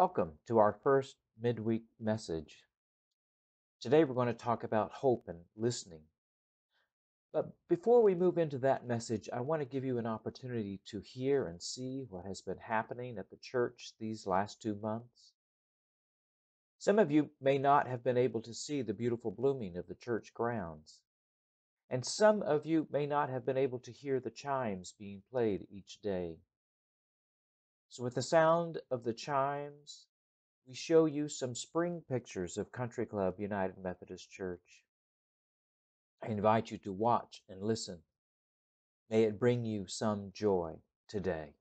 Welcome to our first midweek message. Today we're going to talk about hope and listening. But before we move into that message, I want to give you an opportunity to hear and see what has been happening at the church these last two months. Some of you may not have been able to see the beautiful blooming of the church grounds. And some of you may not have been able to hear the chimes being played each day. So, with the sound of the chimes, we show you some spring pictures of Country Club United Methodist Church. I invite you to watch and listen. May it bring you some joy today.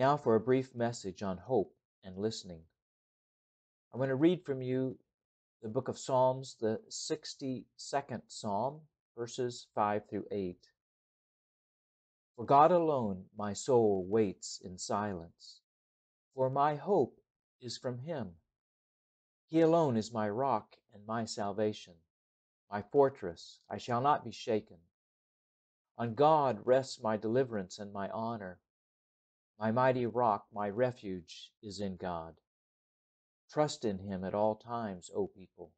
Now for a brief message on hope and listening. I'm going to read from you the book of Psalms, the 62nd Psalm, verses 5 through 8. For God alone my soul waits in silence, for my hope is from Him. He alone is my rock and my salvation, my fortress, I shall not be shaken. On God rests my deliverance and my honor. My mighty rock, my refuge is in God. Trust in him at all times, O people.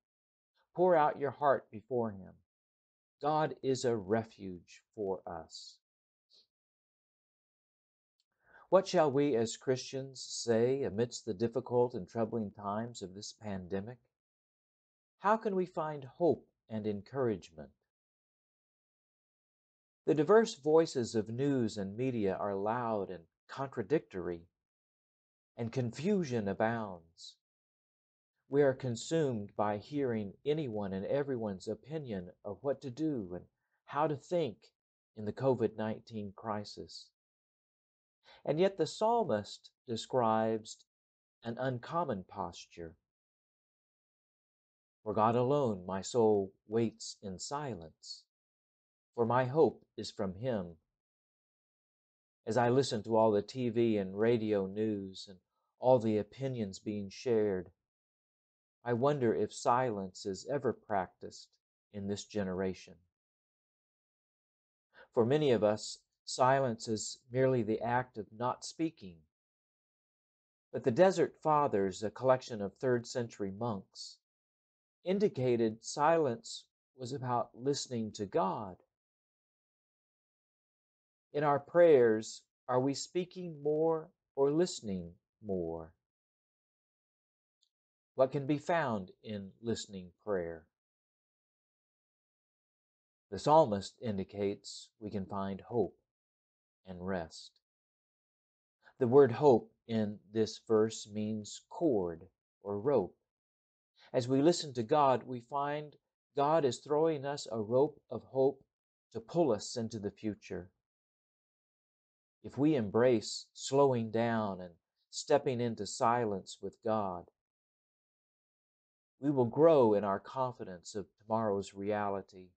Pour out your heart before him. God is a refuge for us. What shall we as Christians say amidst the difficult and troubling times of this pandemic? How can we find hope and encouragement? The diverse voices of news and media are loud and contradictory, and confusion abounds. We are consumed by hearing anyone and everyone's opinion of what to do and how to think in the COVID 19 crisis. And yet the psalmist describes an uncommon posture. For God alone my soul waits in silence, for my hope is from Him as I listen to all the TV and radio news and all the opinions being shared, I wonder if silence is ever practiced in this generation. For many of us, silence is merely the act of not speaking. But the Desert Fathers, a collection of third century monks, indicated silence was about listening to God in our prayers, are we speaking more or listening more? What can be found in listening prayer? The psalmist indicates we can find hope and rest. The word hope in this verse means cord or rope. As we listen to God, we find God is throwing us a rope of hope to pull us into the future if we embrace slowing down and stepping into silence with God, we will grow in our confidence of tomorrow's reality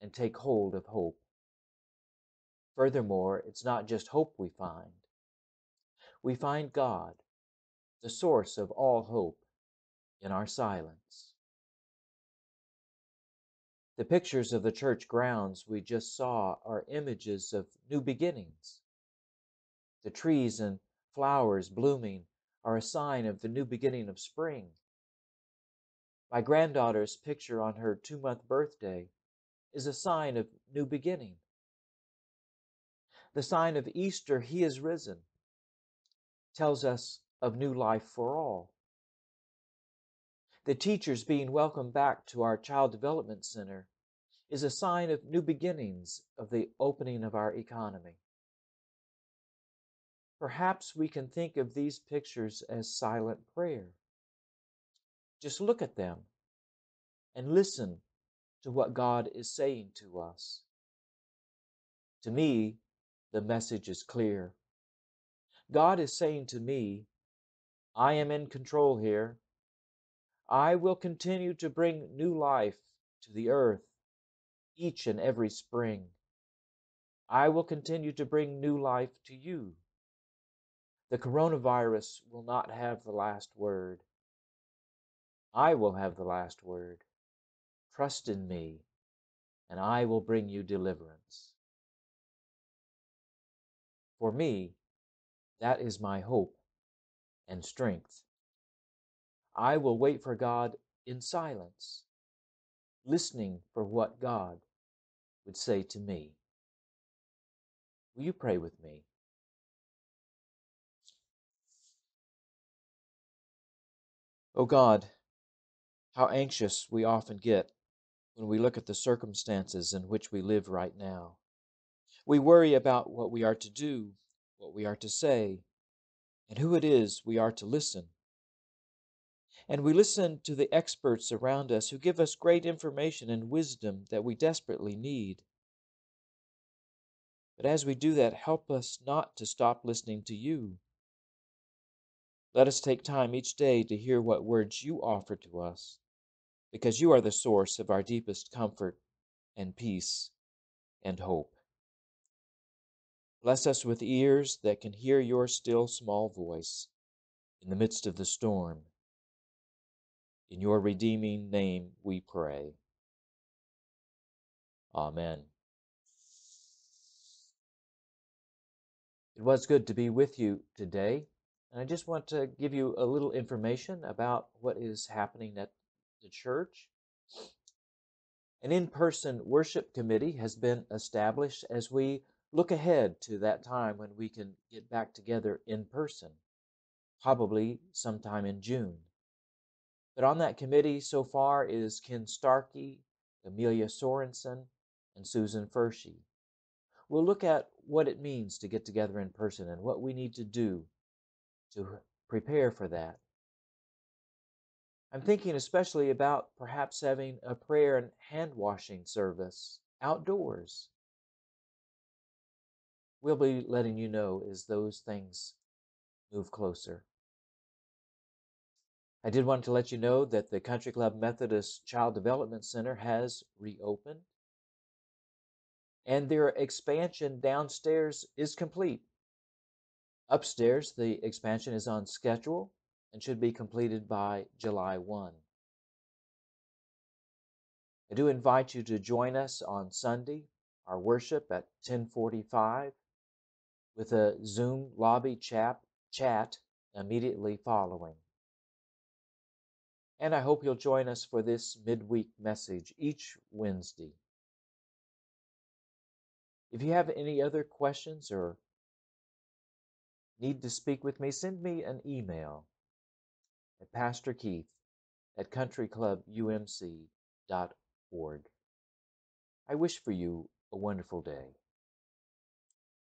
and take hold of hope. Furthermore, it's not just hope we find. We find God, the source of all hope, in our silence. The pictures of the church grounds we just saw are images of new beginnings. The trees and flowers blooming are a sign of the new beginning of spring. My granddaughter's picture on her two month birthday is a sign of new beginning. The sign of Easter, He is risen, tells us of new life for all. The teachers being welcomed back to our Child Development Center is a sign of new beginnings of the opening of our economy. Perhaps we can think of these pictures as silent prayer. Just look at them and listen to what God is saying to us. To me, the message is clear. God is saying to me, I am in control here. I will continue to bring new life to the earth each and every spring. I will continue to bring new life to you. The coronavirus will not have the last word. I will have the last word. Trust in me, and I will bring you deliverance. For me, that is my hope and strength. I will wait for God in silence, listening for what God would say to me. Will you pray with me? Oh God, how anxious we often get when we look at the circumstances in which we live right now. We worry about what we are to do, what we are to say, and who it is we are to listen. And we listen to the experts around us who give us great information and wisdom that we desperately need. But as we do that, help us not to stop listening to you. Let us take time each day to hear what words you offer to us, because you are the source of our deepest comfort and peace and hope. Bless us with ears that can hear your still small voice in the midst of the storm. In your redeeming name we pray. Amen. It was good to be with you today, and I just want to give you a little information about what is happening at the church. An in person worship committee has been established as we look ahead to that time when we can get back together in person, probably sometime in June. But on that committee so far is Ken Starkey, Amelia Sorensen, and Susan Fershey. We'll look at what it means to get together in person and what we need to do to prepare for that. I'm thinking especially about perhaps having a prayer and hand washing service outdoors we'll be letting you know as those things move closer. I did want to let you know that the Country Club Methodist Child Development Center has reopened and their expansion downstairs is complete. Upstairs, the expansion is on schedule and should be completed by July 1. I do invite you to join us on Sunday, our worship at 1045 with a Zoom lobby chat, chat immediately following. And I hope you'll join us for this midweek message each Wednesday. If you have any other questions or need to speak with me, send me an email at Pastor Keith at countryclubumc.org. I wish for you a wonderful day.